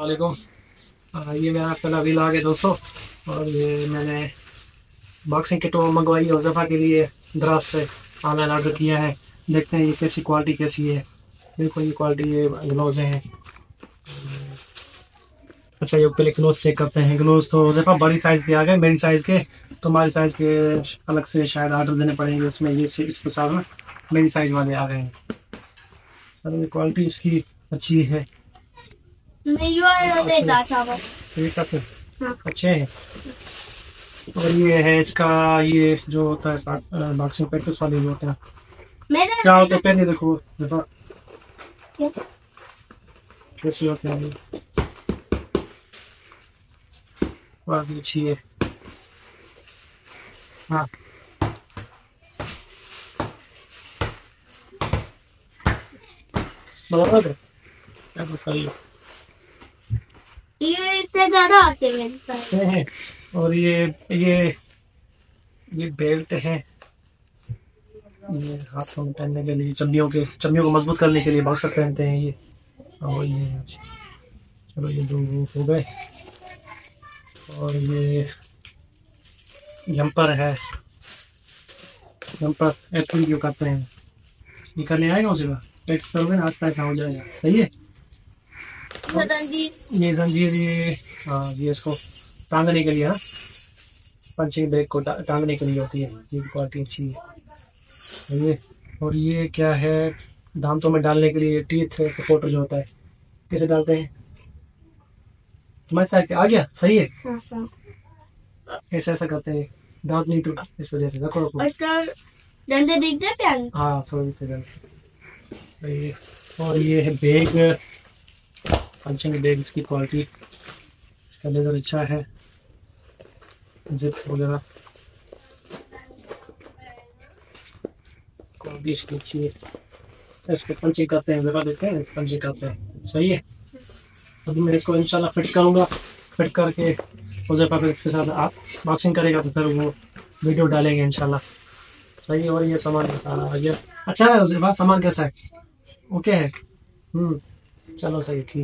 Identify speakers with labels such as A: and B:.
A: वालेकुम। ये मेरा पहला बिल आ गया दोस्तों, और ये मैंने बॉक्सिंग किट मंगवाई है उजफा के लिए, दराज से। ऑनलाइन ऑर्डर किया है। देखते हैं ये कैसी क्वालिटी कैसी है। देखो ये क्वालिटी ये ग्लोव हैं। अच्छा ये पहले ग्लोव चेक करते हैं। ग्लोव तो उजफा बड़ी साइज़ के आ गए मेरी साइज़ के। तुम्हारी साइज़ के अलग से शायद ऑर्डर देने पड़ेंगे उसमें, ये इसके साथ में मेरी साइज़ वाले आ गए हैं। क्वालिटी इसकी अच्छी है। हाँ। अच्छे हैं। और ये है इसका ये जो होता है बॉक्सिंग प्रैक्टिस वाले जो होते हैं। क्या होते हैं? पहले देखो देखो। कैसे होते हैं ये? काफ़ी अच्छी है। हाँ। बराबर है? क्या बताइए
B: ये इससे ज़्यादा आते हैं
A: और ये ये ये बेल्ट है। ये हाथों में पहनने के लिए चम्बियों के चम्बियों को मज़बूत करने के लिए बक्सर पहनते हैं ये। और ये, चलो ये दो हो गए। और ये जंपर है। जंपर एथलीट जो करते हैं। ये करने आएगा उसे पेट करोगे ना, आज तक हो जाएगा। सही है? ये जंजीर ये हाँ ये इसको टांगने के लिए हाँ पंचिंग बैग को टांगने के लिए होती है। ये क्वालिटी अच्छी है। ये और ये क्या है? दांतों में डालने के लिए टीथ सपोर्टर जो होता है कैसे डालते हैं? तुम्हारे साइड आ गया? सही है? हाँ, हाँ। ऐसा ऐसा करते हैं। दांत नहीं टूटा इस वजह से। रखो रखो।
B: डंडे दिखते हैं
A: हाँ थोड़ी सही है। और ये है बैग। पंचिंग बैग इसकी क्वालिटी इसका लेदर अच्छा है जिप वगैरह। क्वालिटी इसकी अच्छी है। इसको पंचिंग करते हैं बता देते हैं पंचिंग करते हैं। सही है? अभी मैं इसको इंशाल्लाह फिट करूँगा। फिट करके उजैफा फिर इसके साथ आप बॉक्सिंग करेगा तो फिर वो वीडियो डालेंगे इंशाल्लाह सही है और ये सामान गया। अच्छा है उसके बाद सामान कैसा है? ओके है। हम्म चलो सही ठीक